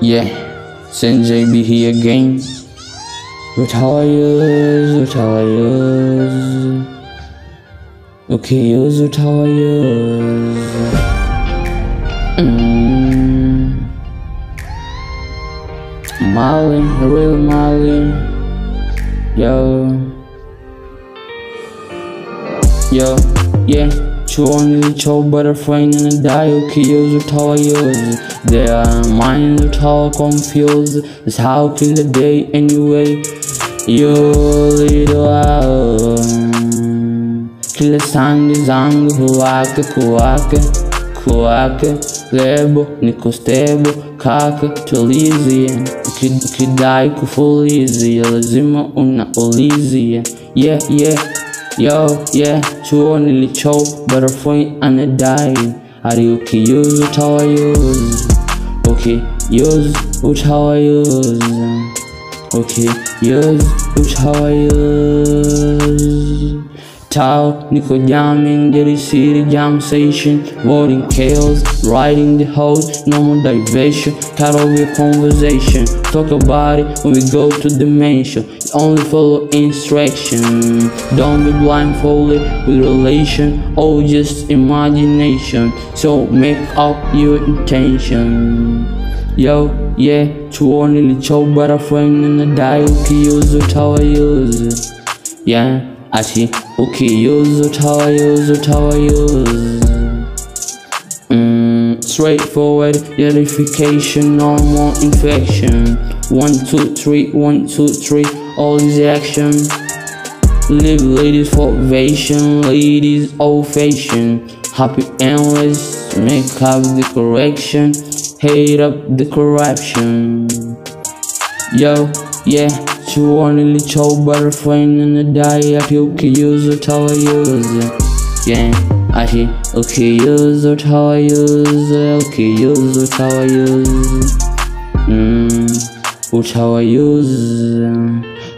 Yeah, Sanjay be here again. Retires, retires. Okay, retires. Mm. Molly, real Molly. Yo. Yo, yeah. Chuan cho butterfly and dial kills tall years. Their minds are tall confused. It's how can the day anyway? You little out. Kill the sun, is ang huaka kuaka kuaka lebo nikostebo kaka tulizia kidai kufulizia lazima una ulizia yeah yeah Yo, yeah, chuo nilicho butterfly anadai hadi ukiuse utawa use? Okay use utawa use. Okay use utawa use Tao, Nico jamming, Daily City jam station, voting chaos, riding the hoes, no more diversion, cut off your conversation, talk about it when we go to the mansion, only follow instruction, don't be blindfolded with relation or just imagination, so make up your intention. Yo, yeah, chuo nilicho butterfly in the die, ukiuza utawauza. Yeah, ati ukiuza utawauza utawauza. Mm, straightforward identification, no more infection. One, two, three, one, two, three, all is action. Live ladies for ovation, ladies old fashion. Happy endless, make up the correction, hate up the corruption. Yo, yeah, chuo nilicho butterfly in the die I use it. Yeah, ati ukiuza utawauza, ukiuza utawauza. Mm, utawauza.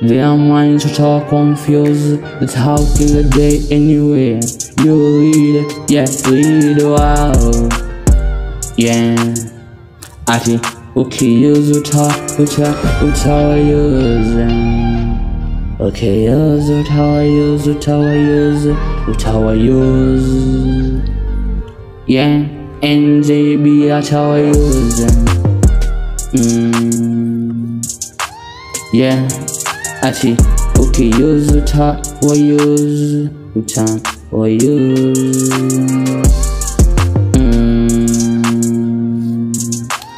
Their minds are confused. That's how kill the day anywhere. You lead it, yeah, lead while. Yeah. Ati ukiuza uta uta utawauza. Ukiuza utawauza utawauza utawauza. Yeah, NJB atawauza. Mm. Yeah, ati ukiuza utawauza utawauza. Mm.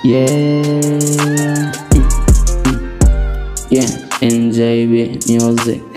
Yeah. Yeah, NJB music.